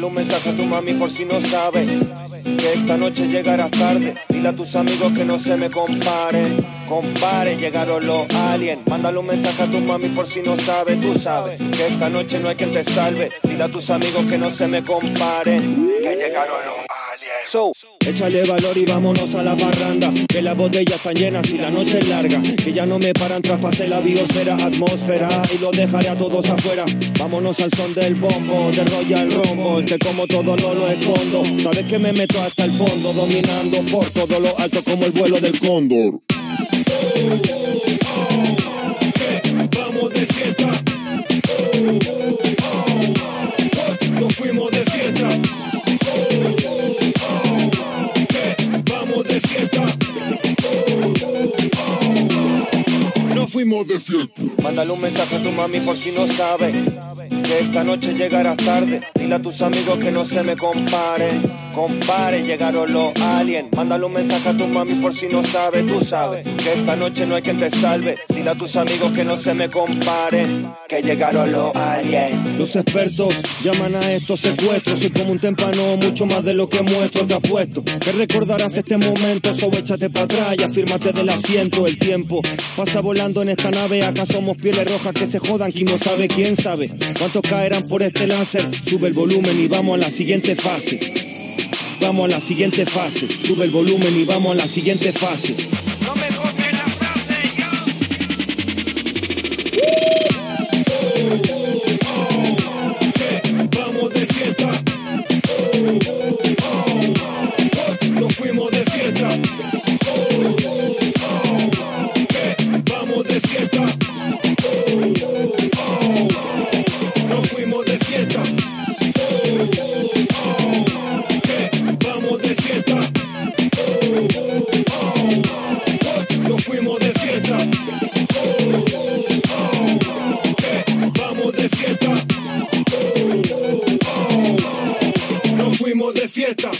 Mándale un mensaje a tu mami por si no sabe que esta noche llegarás tarde. Dile a tus amigos que no se me comparen. Compare, llegaron los aliens. Mándale un mensaje a tu mami por si no sabe. Tú sabes que esta noche no hay quien te salve. Dile a tus amigos que no se me comparen. Que llegaron los aliens. So, échale valor y vámonos a la parranda. Que las botellas están llenas y la noche es larga. Que ya no me paran, traspasé la biosfera, atmósfera. Y lo dejaré a todos afuera. Vámonos al son del bombo, de Royal Rumble. Que como todo no lo escondo. Sabes que me meto hasta el fondo, dominando por todo lo alto como el vuelo del cóndor. Fuimos. Mándale un mensaje a tu mami por si no sabe que esta noche llegarás tarde. Dile a tus amigos que no se me comparen. Compare, llegaron los aliens. Mándale un mensaje a tu mami por si no sabe. Tú sabes que esta noche no hay quien te salve. Dile a tus amigos que no se me comparen. Que llegaron los aliens. Los expertos llaman a estos secuestros. Soy como un tempano, mucho más de lo que muestro. Te apuesto que recordarás este momento. So échate para atrás y afírmate del asiento. El tiempo pasa volando en esta nave. Acá somos pieles rojas que se jodan. Quien no sabe, quién sabe. ¿Cuántos caerán por este láser? Sube el volumen y vamos a la siguiente fase. Vamos a la siguiente fase. Sube el volumen y vamos a la siguiente fase. de fiesta.